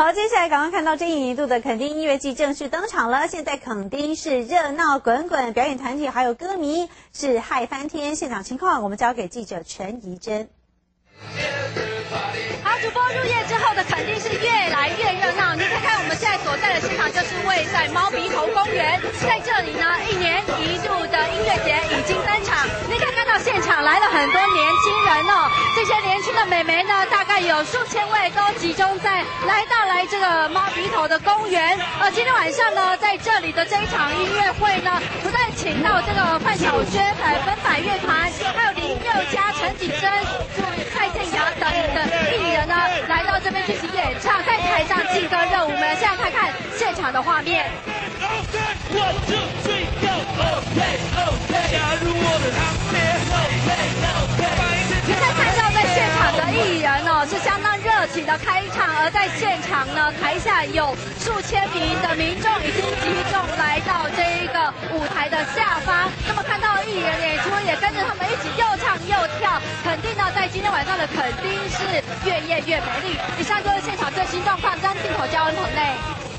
好，接下来赶快看到这一年一度的垦丁音乐季正式登场了。现在垦丁是热闹滚滚，表演团体还有歌迷是嗨翻天。现场情况，我们交给记者陈怡珍。好，主播入夜之后的垦丁是越来越热闹。你看看我们现在所在的现场，就是位在猫鼻头公园，在这里呢，一年一度的音乐节已经登场。你可以看到现场来了很多年轻人哦，这些年轻的美眉呢，大概有数千位，都集中在来到来这个猫鼻头的公园。呃，今天晚上呢，在这里的这一场音乐会呢，不但请到这个范晓萱、百分百乐团，还有林宥嘉、陈绮贞、蔡健雅等等艺人呢，来到这边进行演唱，在台上劲歌热舞。我们现在看看现场的画面。的开场，而在现场呢，台下有数千名的民众已经集中来到这一个舞台的下方。那么看到艺人演出，也跟着他们一起又唱又跳，肯定呢，在今天晚上的肯定是越夜越美丽。以上就是现场最新状况，张镜头交给棚内。